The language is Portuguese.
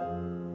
Música